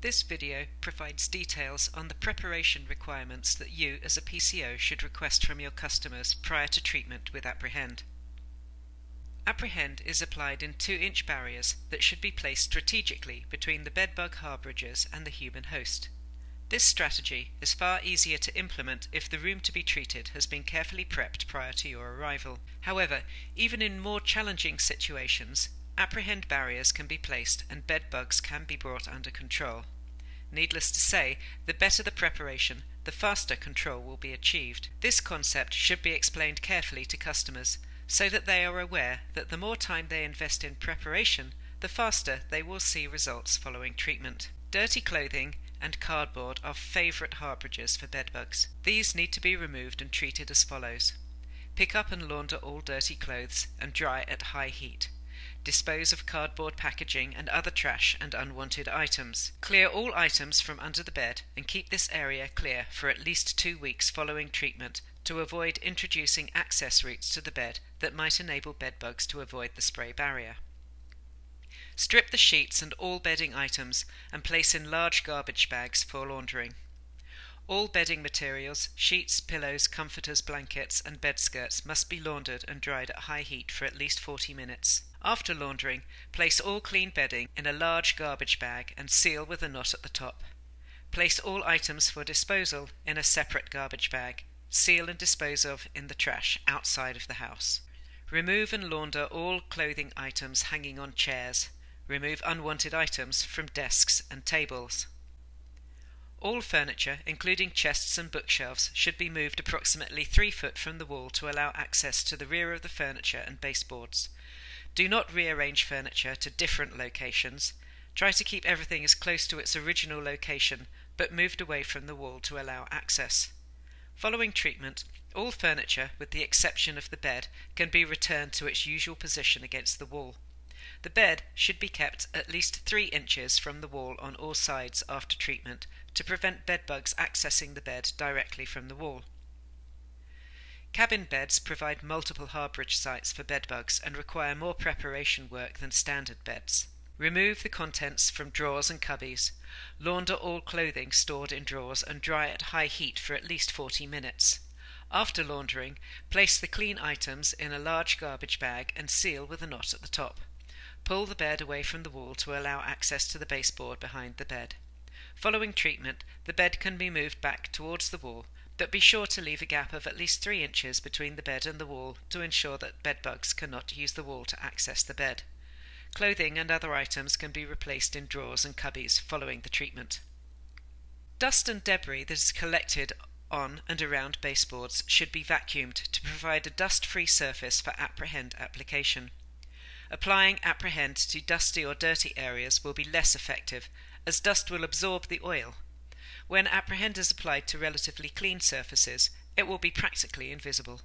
This video provides details on the preparation requirements that you as a PCO should request from your customers prior to treatment with Aprehend. Aprehend is applied in 2 inch barriers that should be placed strategically between the bedbug harbourages and the human host. This strategy is far easier to implement if the room to be treated has been carefully prepped prior to your arrival. However, even in more challenging situations, Aprehend barriers can be placed and bed bugs can be brought under control. Needless to say, the better the preparation, the faster control will be achieved. This concept should be explained carefully to customers so that they are aware that the more time they invest in preparation, the faster they will see results following treatment. Dirty clothing and cardboard are favourite harbourages for bedbugs. These need to be removed and treated as follows. Pick up and launder all dirty clothes and dry at high heat. Dispose of cardboard packaging and other trash and unwanted items. Clear all items from under the bed and keep this area clear for at least two weeks following treatment to avoid introducing access routes to the bed that might enable bedbugs to avoid the spray barrier. Strip the sheets and all bedding items and place in large garbage bags for laundering. All bedding materials, sheets, pillows, comforters, blankets, and bed skirts must be laundered and dried at high heat for at least 40 minutes. After laundering, place all clean bedding in a large garbage bag and seal with a knot at the top. Place all items for disposal in a separate garbage bag. Seal and dispose of in the trash outside of the house. Remove and launder all clothing items hanging on chairs. Remove unwanted items from desks and tables. All furniture, including chests and bookshelves, should be moved approximately 3 foot from the wall to allow access to the rear of the furniture and baseboards. Do not rearrange furniture to different locations. Try to keep everything as close to its original location, but moved away from the wall to allow access. Following treatment, all furniture, with the exception of the bed, can be returned to its usual position against the wall. The bed should be kept at least 3 inches from the wall on all sides after treatment to prevent bedbugs accessing the bed directly from the wall. Cabin beds provide multiple harbourage sites for bedbugs and require more preparation work than standard beds. Remove the contents from drawers and cubbies. Launder all clothing stored in drawers and dry at high heat for at least 40 minutes. After laundering, place the clean items in a large garbage bag and seal with a knot at the top. Pull the bed away from the wall to allow access to the baseboard behind the bed. Following treatment, the bed can be moved back towards the wall, but be sure to leave a gap of at least 3 inches between the bed and the wall to ensure that bed bugs cannot use the wall to access the bed. Clothing and other items can be replaced in drawers and cubbies following the treatment. Dust and debris that is collected on and around baseboards should be vacuumed to provide a dust free surface for Aprehend application. Applying Aprehend to dusty or dirty areas will be less effective, as dust will absorb the oil. When Aprehend is applied to relatively clean surfaces, it will be practically invisible.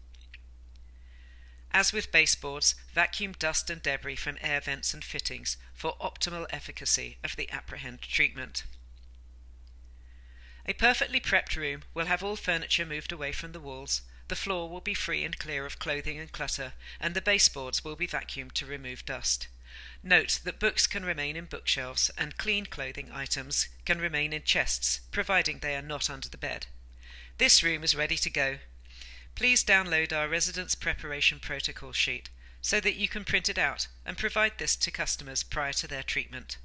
As with baseboards, vacuum dust and debris from air vents and fittings for optimal efficacy of the Aprehend treatment. A perfectly prepped room will have all furniture moved away from the walls, the floor will be free and clear of clothing and clutter, and the baseboards will be vacuumed to remove dust. Note that books can remain in bookshelves and clean clothing items can remain in chests, providing they are not under the bed. This room is ready to go. Please download our residence preparation protocol sheet so that you can print it out and provide this to customers prior to their treatment.